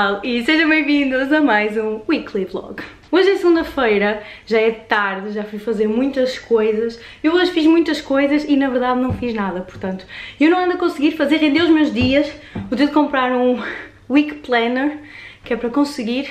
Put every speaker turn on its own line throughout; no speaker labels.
pessoal e sejam bem-vindos a mais um Weekly Vlog. Hoje é segunda-feira, já é tarde, já fui fazer muitas coisas. Eu hoje fiz muitas coisas e na verdade não fiz nada, portanto eu não ando a conseguir fazer render os meus dias. Vou ter de comprar um Week Planner que é para conseguir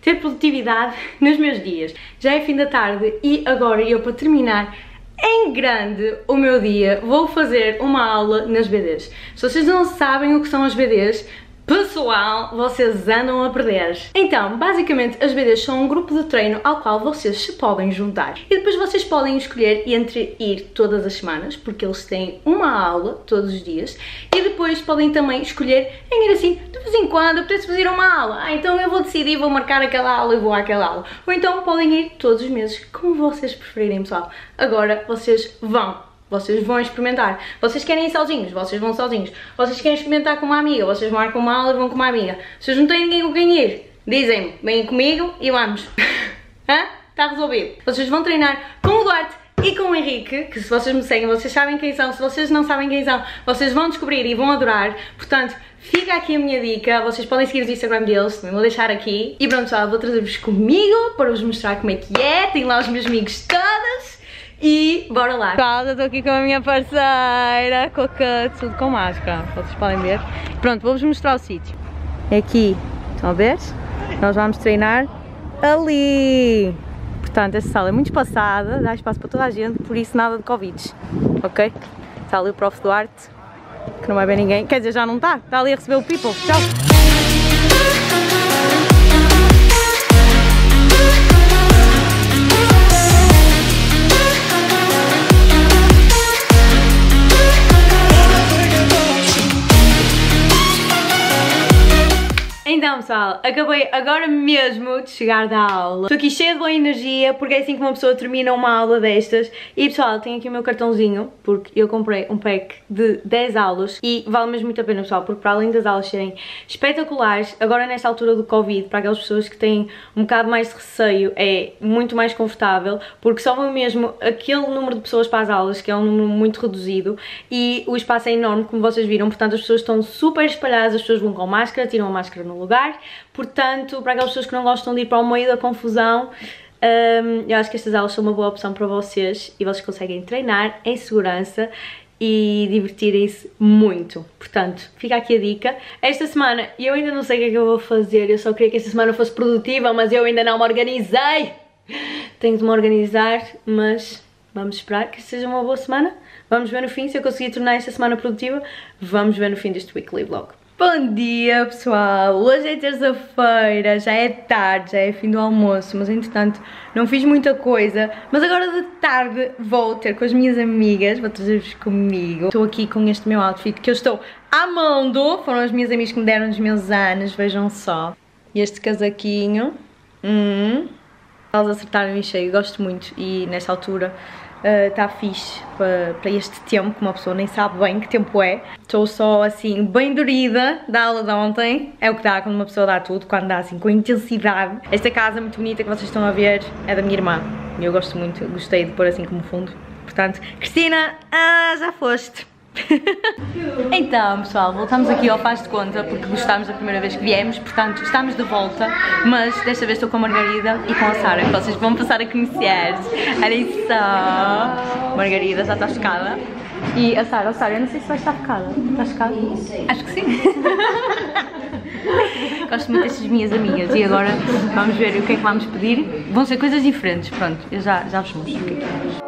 ter produtividade nos meus dias. Já é fim da tarde e agora eu para terminar em grande o meu dia, vou fazer uma aula nas BDs. Se vocês não sabem o que são as BDs, Pessoal, vocês andam a perder. Então, basicamente, as BDs são um grupo de treino ao qual vocês se podem juntar. E depois vocês podem escolher entre ir todas as semanas, porque eles têm uma aula todos os dias, e depois podem também escolher em ir assim, de vez em quando, apetece fazer uma aula. Ah, então eu vou decidir, vou marcar aquela aula e vou àquela aula. Ou então podem ir todos os meses, como vocês preferirem, pessoal. Agora vocês vão vocês vão experimentar. Vocês querem ir sozinhos, vocês vão sozinhos. Vocês querem experimentar com uma amiga, vocês marcam uma aula e vão com uma amiga. Vocês não têm ninguém com quem ir, dizem-me, vêm comigo e vamos. Hã? Está resolvido. Vocês vão treinar com o Duarte e com o Henrique, que se vocês me seguem, vocês sabem quem são. Se vocês não sabem quem são, vocês vão descobrir e vão adorar. Portanto, fica aqui a minha dica. Vocês podem seguir o Instagram deles, também vou deixar aqui. E pronto, pessoal, vou trazer-vos comigo para vos mostrar como é que é. Tenho lá os meus amigos todos. E bora lá. Pessoal, eu estou aqui com a minha parceira, com a tudo com máscara, vocês podem ver. Pronto, vou-vos mostrar o sítio. É aqui, estão a ver? Nós vamos treinar ali. Portanto, essa sala é muito espaçada, dá espaço para toda a gente, por isso nada de Covid, ok? Está ali o Prof. Duarte, que não vai ver ninguém. Quer dizer, já não está, está ali a receber o people. Tchau! Então pessoal, acabei agora mesmo de chegar da aula Estou aqui cheia de boa energia porque é assim que uma pessoa termina uma aula destas E pessoal, tenho aqui o meu cartãozinho porque eu comprei um pack de 10 aulas E vale mesmo muito a pena pessoal, porque para além das aulas serem espetaculares Agora nesta altura do Covid, para aquelas pessoas que têm um bocado mais de receio É muito mais confortável Porque só vão mesmo aquele número de pessoas para as aulas, que é um número muito reduzido E o espaço é enorme, como vocês viram Portanto as pessoas estão super espalhadas, as pessoas vão com máscara, tiram a máscara no lugar. Portanto, para aquelas pessoas que não gostam de ir para o meio da confusão, um, eu acho que estas aulas são uma boa opção para vocês e vocês conseguem treinar em segurança e divertirem-se muito. Portanto, fica aqui a dica. Esta semana eu ainda não sei o que é que eu vou fazer, eu só queria que esta semana fosse produtiva, mas eu ainda não me organizei. Tenho de me organizar, mas vamos esperar que seja uma boa semana. Vamos ver no fim, se eu conseguir tornar esta semana produtiva, vamos ver no fim deste weekly vlog. Bom dia pessoal, hoje é terça-feira, já é tarde, já é fim do almoço, mas entretanto não fiz muita coisa, mas agora de tarde vou ter com as minhas amigas, vou trazer-vos comigo. Estou aqui com este meu outfit que eu estou amando, foram as minhas amigas que me deram nos meus anos, vejam só. E este casaquinho, hum, elas acertaram em cheio, gosto muito e nesta altura está uh, fixe para, este tempo, que uma pessoa nem sabe bem que tempo é. Estou só assim, bem dorida da aula de ontem. É o que dá quando uma pessoa dá tudo, quando dá assim com intensidade. Esta casa muito bonita que vocês estão a ver é da minha irmã. E eu gosto muito, gostei de pôr assim como fundo. Portanto, Cristina, ah, já foste. então pessoal, voltamos aqui ao Faz de Conta porque gostámos da primeira vez que viemos, portanto estamos de volta, mas desta vez estou com a Margarida e com a Sara, que vocês vão passar a conhecer. Olhem só, Margarida já está chocada. E a Sara, a Sara, eu não sei se vai estar focada. Está chocada? Acho que sim. Gosto muito destas minhas amigas e agora vamos ver o que é que vamos pedir. Vão ser coisas diferentes, pronto, eu já, já vos mostro o que é que é.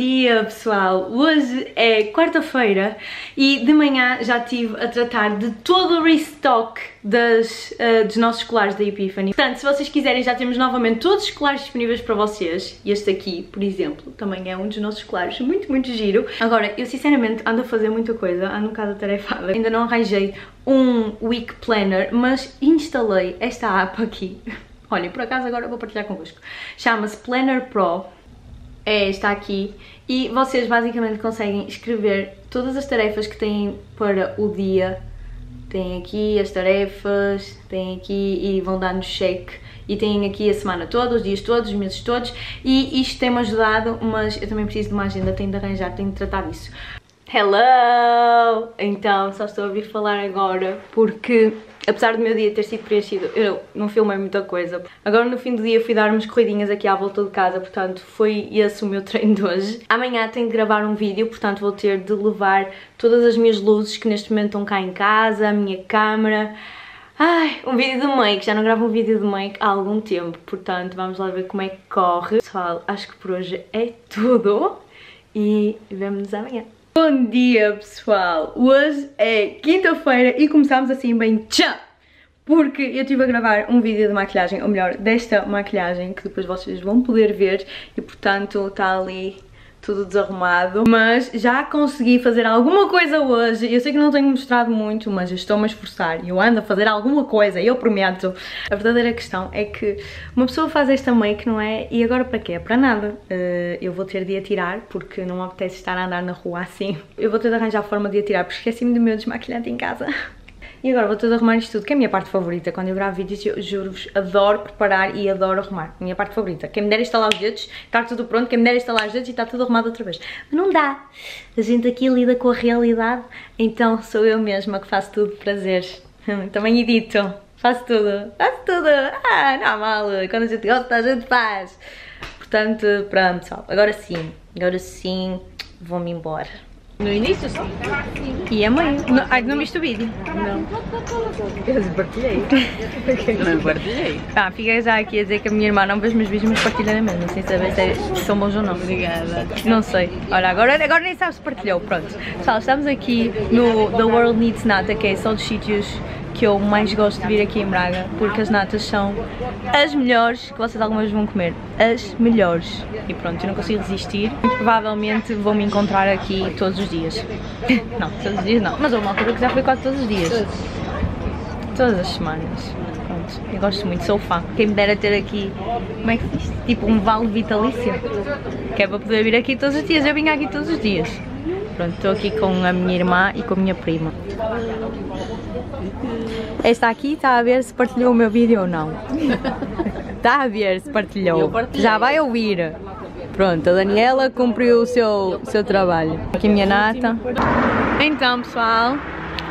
dia pessoal, hoje é quarta-feira e de manhã já estive a tratar de todo o restock das, uh, dos nossos colares da Epiphany. Portanto, se vocês quiserem já temos novamente todos os colares disponíveis para vocês. Este aqui, por exemplo, também é um dos nossos colares, muito, muito giro. Agora, eu sinceramente ando a fazer muita coisa, ando um bocado atarefada. Ainda não arranjei um week planner, mas instalei esta app aqui. Olhem, por acaso agora vou partilhar convosco. Chama-se Planner Pro é, está aqui e vocês basicamente conseguem escrever todas as tarefas que têm para o dia têm aqui as tarefas, têm aqui e vão dar-nos cheque e têm aqui a semana toda, os dias todos, os meses todos e isto tem-me ajudado, mas eu também preciso de uma agenda, tenho de arranjar, tenho de tratar disso. Hello! Então, só estou a vir falar agora porque apesar do meu dia ter sido preenchido, eu não filmei muita coisa. Agora no fim do dia fui dar umas corridinhas aqui à volta de casa, portanto foi esse o meu treino de hoje. Amanhã tenho de gravar um vídeo, portanto vou ter de levar todas as minhas luzes que neste momento estão cá em casa, a minha câmera, Ai, um vídeo de make, já não gravo um vídeo de make há algum tempo, portanto vamos lá ver como é que corre. Pessoal, acho que por hoje é tudo e vemo-nos amanhã. Bom dia pessoal, hoje é quinta-feira e começamos assim bem tchau! Porque eu estive a gravar um vídeo de maquilhagem, ou melhor, desta maquilhagem que depois vocês vão poder ver e portanto está ali tudo desarrumado, mas já consegui fazer alguma coisa hoje. Eu sei que não tenho mostrado muito, mas estou-me a esforçar e eu ando a fazer alguma coisa, eu prometo. A verdadeira questão é que uma pessoa faz esta make, não é? E agora para quê? Para nada. Uh, eu vou ter de atirar, porque não me apetece estar a andar na rua assim. Eu vou ter de arranjar forma de atirar, porque esqueci-me do meu desmaquilhante em casa. E agora vou tudo arrumar isto tudo, que é a minha parte favorita. Quando eu gravo vídeos, eu juro-vos, adoro preparar e adoro arrumar. Minha parte favorita. Quem me der instalar os dedos, está tudo pronto. Quem me der instalar os dedos e está tudo arrumado outra vez. Mas não dá. A gente aqui lida com a realidade, então sou eu mesma que faço tudo prazer. Também edito. Faço tudo. Faço tudo. Ah, não há mal. Quando a gente gosta, a gente faz. Portanto, pronto, pessoal. Agora sim. Agora sim, vou-me embora.
No início sim.
E a mãe? Não, ai, não viste o vídeo?
Não. Eu partilhei. não partilhei.
Ah, fica já aqui a dizer que a minha irmã não vê os meus vídeos, mas partilha na mesma, sem saber se, é, se são bons ou não.
Obrigada.
Não sei. Olha, agora, agora nem sabe se partilhou, pronto. Pessoal, estamos aqui no The World Needs Nata, que é só dos sítios que eu mais gosto de vir aqui em Braga, porque as natas são as melhores que vocês alguma vez vão comer. As melhores. E pronto, eu não consigo resistir. Muito provavelmente vou me encontrar aqui todos os dias. não, todos os dias não. Mas houve uma altura que já fui quase todos os dias. Todas as semanas. Pronto, eu gosto muito, sou fã. Quem me dera ter aqui, como é que diz? Tipo um vale vitalício. Que é para poder vir aqui todos os dias. Eu vim aqui todos os dias. Pronto, estou aqui com a minha irmã e com a minha prima. Esta aqui está a ver se partilhou o meu vídeo ou não. Está a ver se partilhou. Já vai ouvir. Pronto, a Daniela cumpriu o seu, seu trabalho. Aqui a minha nata. Então, pessoal,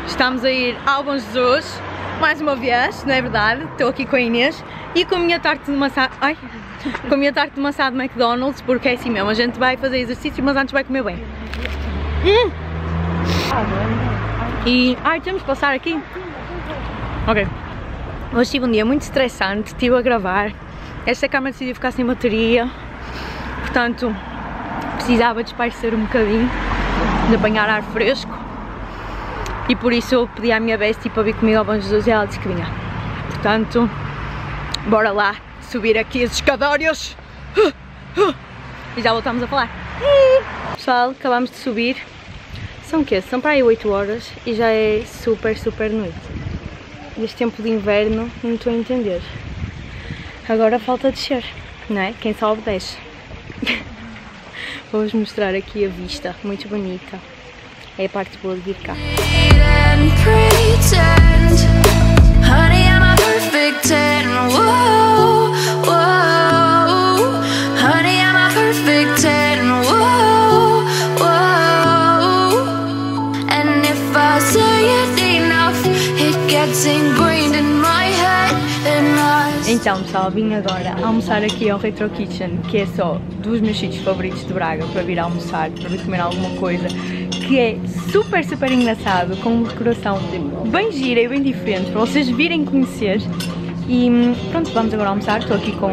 estamos a ir ao Bom Jesus. Mais uma vez, não é verdade? Estou aqui com a Inês e com a minha tarte de maçã. Ai! Com a minha tarte de maçã de McDonald's, porque é assim mesmo, a gente vai fazer exercício, mas antes vai comer bem. Hum. E. Ai, temos que passar aqui? Ok. Hoje tive um dia muito estressante, estive a gravar. Esta câmera decidiu ficar sem bateria, portanto precisava de espairecer um bocadinho, de apanhar ar fresco. E por isso eu pedi à minha bestie para vir comigo ao Bom Jesus e ela disse que vinha. Portanto, bora lá subir aqui as escadórios. E já voltamos a falar. Pessoal, acabamos de subir. São o quê? São para aí 8 horas e já é super, super noite. Neste tempo de inverno não estou a entender. Agora falta descer, não é? Quem sobe desce. Vou-vos mostrar aqui a vista, muito bonita. É a parte boa de vir cá. Então, pessoal, vim agora almoçar aqui ao Retro Kitchen, que é só dos meus sítios favoritos de Braga, para vir almoçar, para vir comer alguma coisa que é super, super engraçado, com decoração bem gira e bem diferente, para vocês virem conhecer. E pronto, vamos agora almoçar. Estou aqui com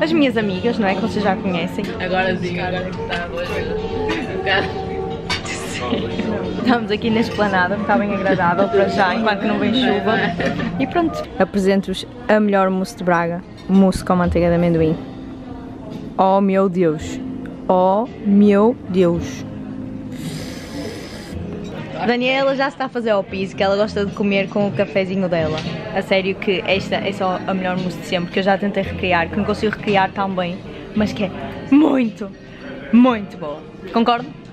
as minhas amigas, não é? Que vocês já conhecem.
Agora sim, agora que está
Estamos aqui na esplanada, está bem agradável para já, enquanto não vem chuva. E pronto, apresento-vos a melhor mousse de Braga, mousse com manteiga de amendoim. Oh meu Deus! Oh meu Deus! Daniela já está a fazer ao piso, que ela gosta de comer com o cafezinho dela. A sério que esta é só a melhor mousse de sempre, que eu já tentei recriar, que não consigo recriar tão bem, mas que é muito, muito boa. Concordo?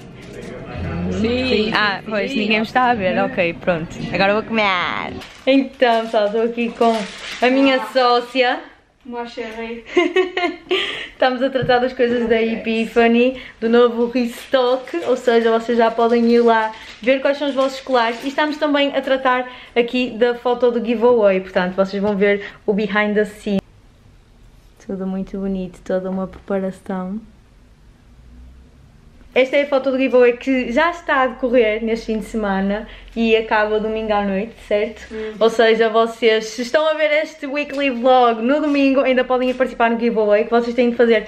Sim.
Ah, pois, ninguém me está a ver. Ok, pronto. Agora vou comer. Então, pessoal, estou aqui com a minha sócia. Estamos a tratar das coisas da Epiphany, do novo restock, ou seja, vocês já podem ir lá ver quais são os vossos colares e estamos também a tratar aqui da foto do giveaway, portanto vocês vão ver o behind the scenes. Tudo muito bonito, toda uma preparação. Esta é a foto do giveaway que já está a decorrer neste fim de semana e acaba domingo à noite, certo? Ou seja, vocês, se estão a ver este weekly vlog no domingo, ainda podem ir participar no giveaway. O que vocês têm de fazer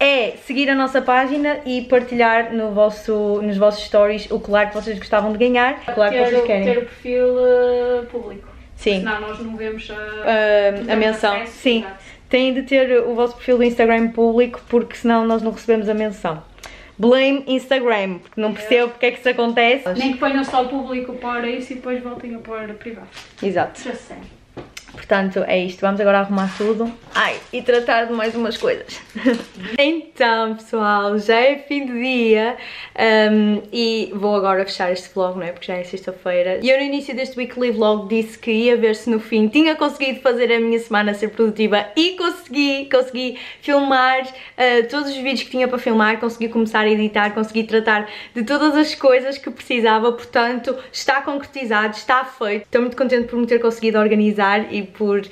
é seguir a nossa página e partilhar no vosso, nos vossos stories o colar que vocês gostavam de ganhar, o colar que vocês querem.
ter o perfil uh, público.
Sim.
Senão nós não vemos a,
Ah, a
temos
menção,
acesso,
sim. Têm de ter o vosso perfil do Instagram público porque senão nós não recebemos a menção. Blame Instagram, porque não percebo porque é que isso acontece.
Nem que ponham só o público para isso e depois voltem a pôr privado.
Exato.
Já sei.
Portanto, é isto. Vamos agora arrumar tudo. Ai, e tratar de mais umas coisas. então, pessoal, já é fim de dia um, e vou agora fechar este vlog, não é? Porque já é sexta-feira. E eu no início deste weekly vlog disse que ia ver se no fim tinha conseguido fazer a minha semana ser produtiva e consegui, consegui filmar uh, todos os vídeos que tinha para filmar, consegui começar a editar, consegui tratar de todas as coisas que precisava, portanto, está concretizado, está feito. Estou muito contente por me ter conseguido organizar e por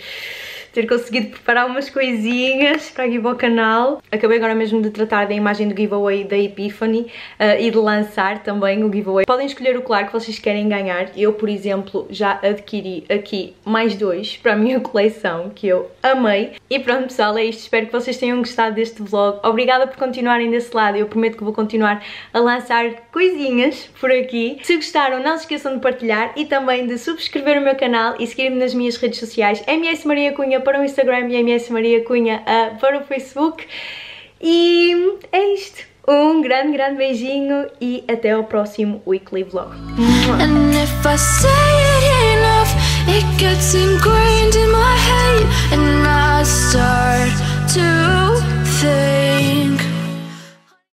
ter conseguido preparar umas coisinhas para aqui para o canal. Acabei agora mesmo de tratar da imagem do giveaway da Epiphany uh, e de lançar também o giveaway. Podem escolher o colar que vocês querem ganhar. Eu, por exemplo, já adquiri aqui mais dois para a minha coleção, que eu amei. E pronto, pessoal, é isto. Espero que vocês tenham gostado deste vlog. Obrigada por continuarem desse lado. Eu prometo que vou continuar a lançar coisinhas por aqui. Se gostaram, não se esqueçam de partilhar e também de subscrever o meu canal e seguir-me nas minhas redes sociais. MS Maria Cunha para o Instagram MS Maria Cunha uh, para o Facebook. E é isto. Um grande, grande beijinho e até ao próximo Weekly Vlog.
And